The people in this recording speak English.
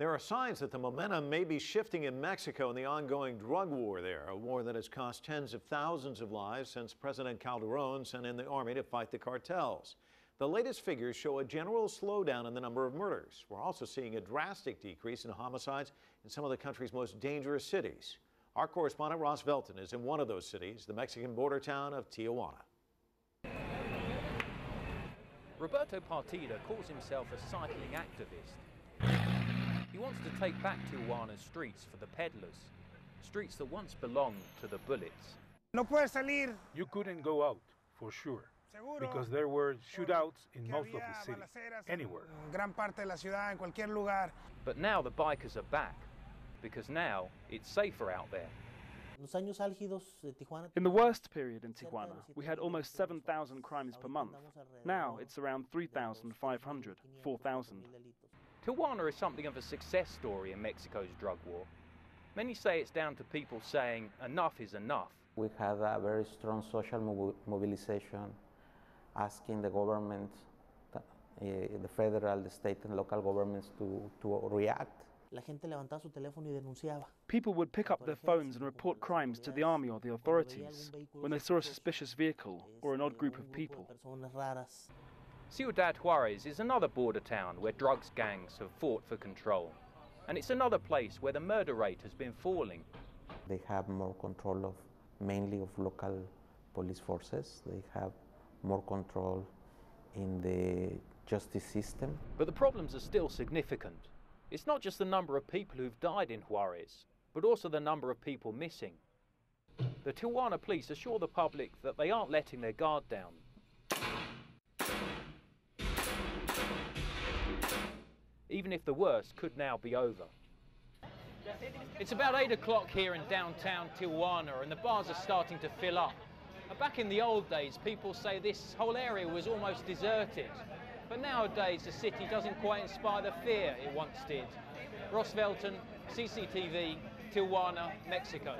There are signs that the momentum may be shifting in Mexico in the ongoing drug war there, a war that has cost tens of thousands of lives since President Calderon sent in the army to fight the cartels. The latest figures show a general slowdown in the number of murders. We're also seeing a drastic decrease in homicides in some of the country's most dangerous cities. Our correspondent Ross Velton is in one of those cities, the Mexican border town of Tijuana. Roberto Partida calls himself a cycling activist. He wants to take back Tijuana's streets for the pedalers, streets that once belonged to the bullets. No puedes salir. You couldn't go out, for sure, because there were shootouts in most of the city, anywhere. Gran parte de la ciudad, en cualquier lugar. But now the bikers are back, because now it's safer out there. In the worst period in Tijuana, we had almost 7,000 crimes per month. Now it's around 3,500, 4,000. Tijuana is something of a success story in Mexico's drug war. Many say it's down to people saying enough is enough. We had a very strong social mobilization asking the government, uh, the federal, the state, and local governments to, to react La gente levantaba su teléfono y denunciaba. People would pick up their phones and report crimes to the army or the authorities when they saw a suspicious vehicle or an odd group of people. Ciudad Juarez is another border town where drugs gangs have fought for control. And it's another place where the murder rate has been falling. They have more control of mainly of local police forces. They have more control in the justice system. But the problems are still significant. It's not just the number of people who've died in Juarez, but also the number of people missing. The Tijuana police assure the public that they aren't letting their guard down. Even if the worst could now be over. It's about 8 o'clock here in downtown Tijuana and the bars are starting to fill up. Back in the old days, people say this whole area was almost deserted. But nowadays, the city doesn't quite inspire the fear it once did. Ross Velton, CCTV, Tijuana, Mexico.